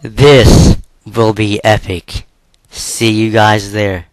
This will be epic. See you guys there.